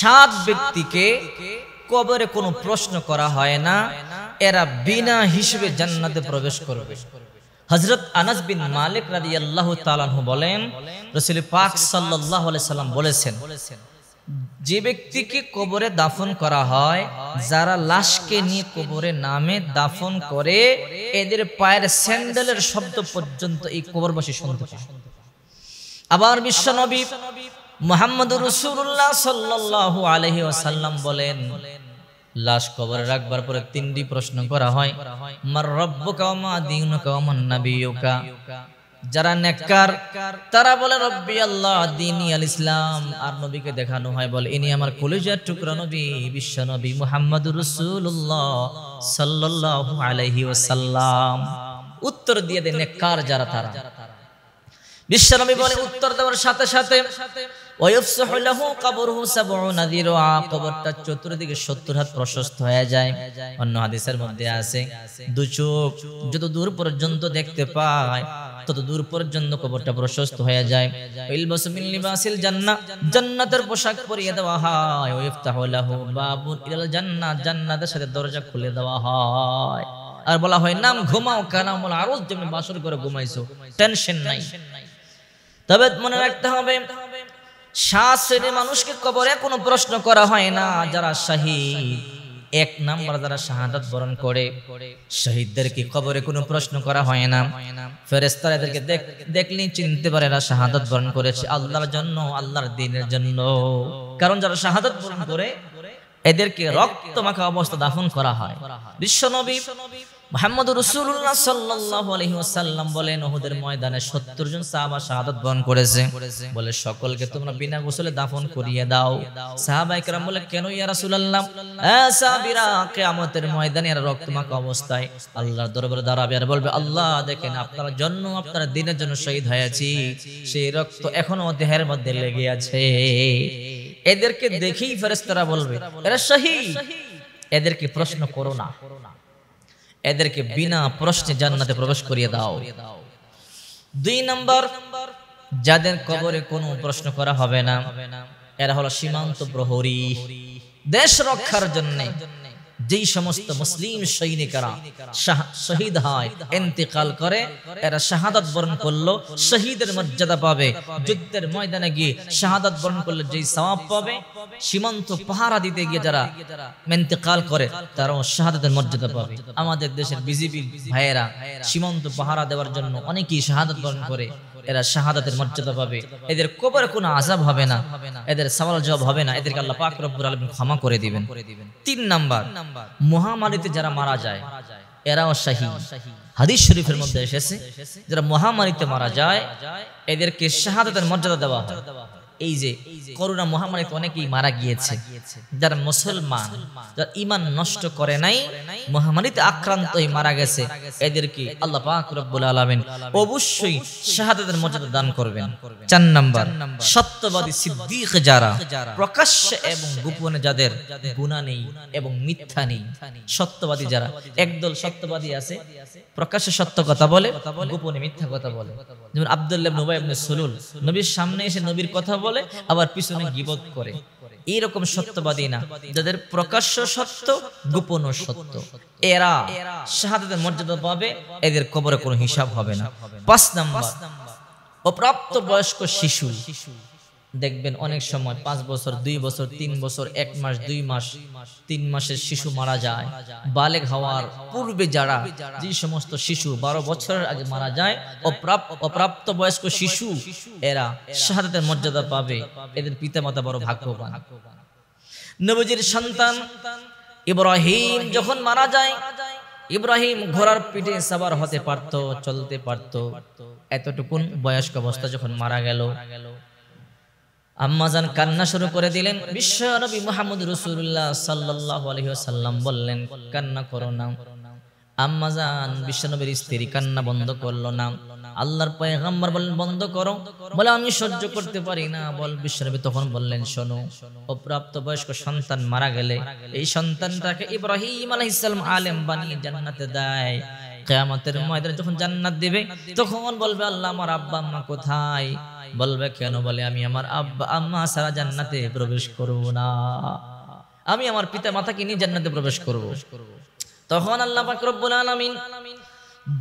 সাত ব্যক্তিকে কবরে কোনো প্রশ্ন করা হয় না, এরা বিনা হিসেবে জান্নাতে প্রবেশ করবে। হজরত আনাস বিন মালিক রাদি আল্লাহ তালানহু বলেন, রসুল পাক সাল্লাহ সাল্লাম বলেছেন, যে ব্যক্তিকে কবরে দাফন করা হয়, যারা লাশকে নিয়ে কবরে নামে দাফন করে, এদের পায়ের স্যান্ডেলের শব্দ পর্যন্ত এই কবরবাসী শুনতে আবার বিশ্বনবী মোহাম্মদ রসুল্লাহ সাল্লাহ আলহি ওসাল্লাম বলেন, লাশ কবরে রাখবার পরে তিনটি প্রশ্ন করা হয়। যারা নেককার, তারা বলে, রব্বি আল্লাহ, দিনী আল ইসলাম। আর নবীকে দেখানো হয়, বলে, ইনি আমার কলেজার টুকরা নবী, বিশ্ব নবী মুহাম্মদ রসুল্লাহ সাল্লাল্লাহু আলাইহি ওয়াসাল্লাম। উত্তর দিয়ে দেন নেককার যারা তারা। বিশ্বনবী বলে, উত্তর দেওয়ার সাথে সাথে কবরটা চতুর্দিকে 70 হাত প্রশস্ত হয়ে যায়। অন্য হাদিসের মধ্যে আছে যত দূর পর্যন্ত দেখতে পায়, তত দূর পর্যন্ত কবরটা প্রশস্ত হয়ে যায়। মিন লিবাসিল জান্নাহ। জান্নাতের পোশাক পরিয়ে দেওয়া হয়। ওয়ফতাহু লাহু বাবুন ইলাল জান্নাহ। জান্নাতের সাথে দরজা খুলে দেওয়া হয়। আর বলা হয়, নাম ঘুমাও কানামুল আরজ, যেমন বাসর করে ঘুমাইছো। টেনশন নাই। তবে মনে রাখতে হবে সাত মানুষকে কবরে কোনো প্রশ্ন করা হয় না, যারা শাহিদ। এক নাম্বার যারা শাহাদাত বরণ করে শহীদদেরকে কবরে কোনো প্রশ্ন করা হয় না? ফেরেস্তারা এদেরকে দেখলেই চিনতে পারে এরা শাহাদাত বরণ করেছে আল্লাহর জন্য, আল্লাহর দিনের জন্য। কারণ যারা শাহাদাত বরণ করে, এদেরকে রক্ত মাখা অবস্থা দাফন করা হয়। বিশ্বনবী মোহাম্মদ রসুল্লাহ সাল্লাহ আলহি ওসাল্লাম ময়দানে সত্তর জন সাহাবা শাহাদত বরণ করেছে। বলে, সকলকে তোমরা বিনা গোসলে দাফন করিয়ে দাও। সাহাবা একরাম বলে, কেন ইয়া আল্লাহ, দেখেন আপনার জন্য, আপনার দিনের জন্য শহীদ সেই রক্ত এখনও মধ্যে লেগে আছে। এদেরকে দেখেই বলবে শহীদ। এদেরকে প্রশ্ন করো না। এদেরকে বিনা প্রশ্নে জান্নাতে প্রবেশ করিয়ে দাও। দুই নম্বর, যাদের কবরে কোনো প্রশ্ন করা হবে না, এরা হলো সীমান্ত প্রহরী। দেশ রক্ষার জন্য। যেই সমস্ত মুসলিম সৈনিকেরা শহীদ হয়, এন্তেকাল করে, এরা শাহাদাত বরণ করল, শহীদের মর্যাদা পাবে। যুদ্ধের ময়দানে গিয়ে শাহাদাত বরণ করলে যেই সওয়াব পাবে, সীমান্ত পাহারা দিতে গিয়ে যারা এন্তেকাল করে, তারাও শাহাদাতের মর্যাদা পাবে। আমাদের দেশের বিজেপি ভাইয়েরা সীমান্ত পাহারা দেওয়ার জন্য অনেকেই শাহাদাত বরণ করে। এরা শাহাদাতের মর্যাদা পাবে। এদের কবরে কোনো আজাব হবে না। এদের সওয়াল জবাব হবে না। এদেরকে আল্লাহ পাক রব্বুল আলামিন ক্ষমা করে দিবেন। তিন নাম্বার, মহামারীতে যারা মারা যায়, এরাও শাহী। হাদিস শরীফের মধ্যে এসেছে, যারা মহামারীতে মারা যায়, এদেরকে শাহাদাতের মর্যাদা দেওয়া হয়। এই যে করোনা মহামারীতে অনেকেই মারা গিয়েছে। যারা মুসলমান, যারা ইমান নষ্ট করে নাই, মহামারীতে আক্রান্ত হয়ে মারা গেছে, এদেরকে আল্লাহ পাক রব্বুল আলামিন অবশ্যই শাহাদাতের মর্যাদা দান করবেন। চার নাম্বার, সত্যবাদী সিদ্দিক যারা, প্রকাশ্যে এবং গোপনে যাদের গুনাহ নেই এবং মিথ্যা নেই, সত্যবাদী যারা, একদল সত্যবাদী আছে, প্রকাশ্যে সত্য কথা বলে, গোপনে মিথ্যা কথা বলে। যেমন আব্দুল্লাহ নবাই ইবনে সুলুল, নবীর সামনে এসে নবীর কথা বলে আবার পিছনে গিবত করে। এইরকম সত্যবাদী না। যাদের প্রকাশ্য সত্য গোপন সত্য। এরা শাহাদাতের মর্যাদা পাবে এদের কবরে কোনো হিসাব হবে না। পাঁচ নাম্বার। অপ্রাপ্ত বয়স্ক শিশু। দেখবেন অনেক সময় পাঁচ বছর, দুই বছর, তিন বছর, এক মাস, দুই মাস, তিন মাসের শিশু মারা যায়। বালেক হওয়ার পূর্বে যারা যে সমস্ত শিশু বারো বছরের আগে মারা যায় অপ্রাপ্ত বয়স্ক শিশু, এরা শাহাদাতের মর্যাদা পাবে। এদের পিতা মাতা বড় ভাগ্যবান। নবজির সন্তান ইব্রাহিম যখন মারা যায়, ইব্রাহিম ঘোড়ার পিঠে সাবার হতে পারত, চলতে পারত। এতটুকুন বয়স্ক অবস্থা যখন মারা গেল আম্মাজান কান্না শুরু করে দিলেন। বিশ্ব নবী মোহাম্মদ রসুল্লাহ সাল্লাহ আলহিহাল্লাম বললেন, কান্না করো না। আম্মাজান বিশ্বনবীর স্ত্রী কান্না বন্ধ করল না। আল্লাহর পয়গাম্বার বললেন, বন্ধ করো। বলে, আমি সহ্য করতে পারি না। বল বিশ্বনবী তখন বললেন, শোনো, অপ্রাপ্ত বয়স্ক সন্তান মারা গেলে এই সন্তানটাকে ইব্রাহিম আলাইহিস সালাম আলেম বানিয়ে জান্নাতে দেয়। কেয়ামতের ময়দানে যখন জান্নাত দিবে তখন বলবে আল্লাহ আমার আব্বা আম্মা কোথায়? বলবে কেন বলে আমি আমার আব্বা আম্মা সারা জান্নাতে প্রবেশ করব না। আমি আমার পিতা মাতাকে নিয়ে জান্নাতে প্রবেশ করব। তখন আল্লাহ পাক রব্বুল আলামিন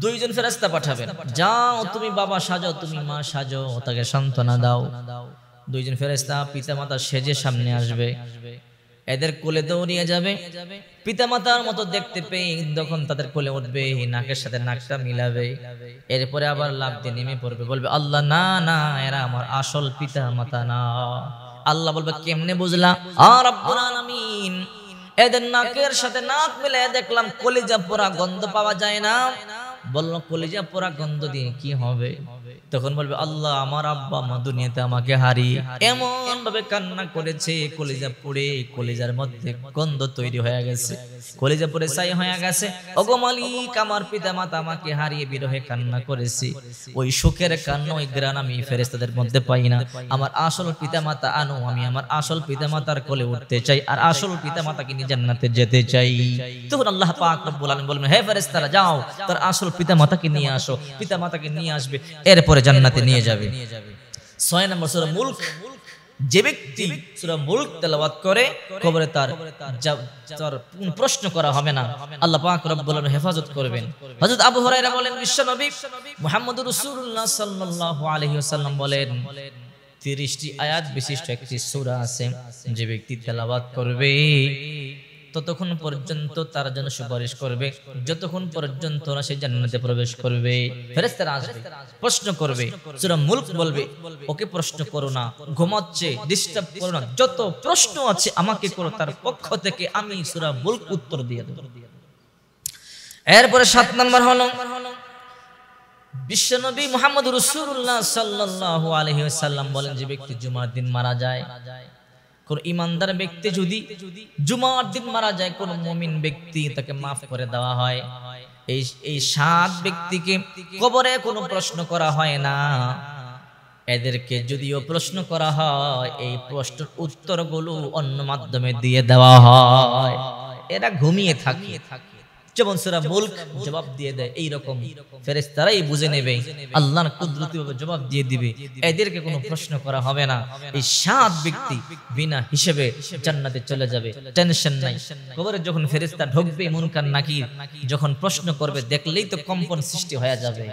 দুইজন ফেরেশতা পাঠাবেন। যাও তুমি বাবা সাজাও তুমি মা সাজো তাকে সান্ত্বনা দাও। দুইজন ফেরেশতা পিতা মাতা সেজে সামনে আসবে। এদের কোলে দৌড়িয়ে যাবে। পিতা মাতার মতো দেখতে পেয়ে যখন তাদের কোলে উঠবে, নাকের সাথে নাকটা মিলাবে। এরপরে আবার লাভ দিয়ে নেমে পড়বে, বলবে, আল্লাহ, না না, এরা আমার আসল পিতা মাতা না। আল্লাহ বলবে, কেমনে বুঝলা? আর আলামিন, এদের নাকের সাথে নাক মিলে দেখলাম কলিজা পোড়া গন্ধ পাওয়া যায় না। বলল, কলিজা পোড়া গন্ধ দিয়ে কি হবে? তখন বলবে, আল্লাহ, আমার আব্বা মা দুনিয়াতে আমাকে হারিয়ে এমন ভাবে কান্না করেছে, কলিজা পুড়ে, কলিজার মধ্যে গন্ধ তৈরি হয়ে গেছে, কলিজা পুড়ে ছাই হয়ে গেছে। ওগো মালিক, আমার পিতা মাতা আমাকে হারিয়ে বিরহে কান্না করেছে। ওই সুখের কান্না ওই গ্রান আমি ফেরেস্তাদের মধ্যে পাই না। আমার আসল পিতা মাতা আনো, আমি আমার আসল পিতা মাতার কোলে উঠতে চাই আর আসল পিতা মাতাকে নিয়ে জান্নাতে যেতে চাই। তখন আল্লাহ পাক রব্বুল আলামিন বলবেন হে ফেরেশতারা, যাও, তোর আসল পিতা মাতাকে নিয়ে আসো। পিতা মাতাকে নিয়ে আসবে। এরপরে জান্নাতে নিয়ে যাবে। ছয় নম্বর সূরা মুলক। যে ব্যক্তি সূরা মুলক তেলাওয়াত করে কবরে তার তার প্রশ্ন করা হবে না। আল্লাহ পাক রব্বুল আলামিন হেফাজত করবেন। হযরত আবু হুরায়রা বলেন বিশ্বনবী মুহাম্মদুর রাসূলুল্লাহ সাল্লাল্লাহু আলাইহি ওয়াসাল্লাম বলেন তিরিশটি আয়াত বিশিষ্ট একটি সূরা আছে যে ব্যক্তি তেলাওয়াত করবে। ততক্ষণ পর্যন্ত তার জন্য সুপারিশ করবে, যতক্ষণ পর্যন্ত না সে জান্নাতে প্রবেশ করবে। ফেরেশতারা আসবে, প্রশ্ন করবে, সূরা মুলক বলবে, ওকে প্রশ্ন করো না, ঘুমাচ্ছে ডিস্টার্ব করো না, যত প্রশ্ন আছে আমাকে করো, তার পক্ষ থেকে আমি সূরা মুলক উত্তর দিয়ে দেব। এরপরে সাত নম্বর হলো, বিশ্বনবী মোহাম্মদ রসুল্লাহ সাল্লাল্লাহু আলাইহি ওয়াসাল্লাম বলেন, যে ব্যক্তি জুমার দিন মারা যায় কোন ইমানদার ব্যক্তি যদি জুমার দিন মারা যায়, কোন মুমিন ব্যক্তি তাকে মাফ করে দেওয়া হয়। এই এই সাত ব্যক্তিকে কবরে কোনো প্রশ্ন করা হয় না। এদেরকে যদিও প্রশ্ন করা হয়, এই প্রশ্নের উত্তরগুলো অন্য মাধ্যমে দিয়ে দেওয়া হয়। এরা ঘুমিয়ে থাকে। যেমন সুরা মুলক জবাব দিয়ে দেয় এই রকম ফেরেশতারাই বুঝে নেবে আল্লাহর কুদরতি ভাবে জবাব দিয়ে দিবে। এদেরকে কোনো প্রশ্ন করা হবে না। এই সাত ব্যক্তি বিনা হিসেবে জান্নাতে চলে যাবে। টেনশন নাই। কবরে যখন ফেরেশতা ঢুকবে মুনকার নাকির যখন প্রশ্ন করবে দেখলেই তো কম্পন সৃষ্টি হয়ে যাবে।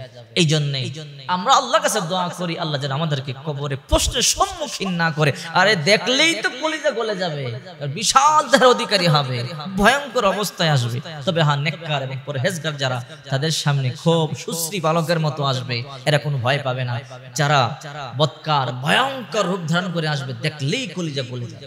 এই জন্য আমরা আল্লাহর কাছে দোয়া করি আল্লাহ যেন আমাদেরকে কবরে প্রশ্নের সম্মুখীন না করে। আরে দেখলেই তো কলিজা গলে যাবে। বিশাল ধার অধিকারী হবে ভয়ঙ্কর অবস্থায় আসবে তবে হ্যাঁ নেককার এবং পরহেজগার যারা তাদের সামনে খুব সুশ্রী বালকের মতো আসবে, এরা কোনো ভয় পাবে না। যারা বৎকার, ভয়ঙ্কর রূপ ধারণ করে আসবে, দেখলেই কলিজা যাবে।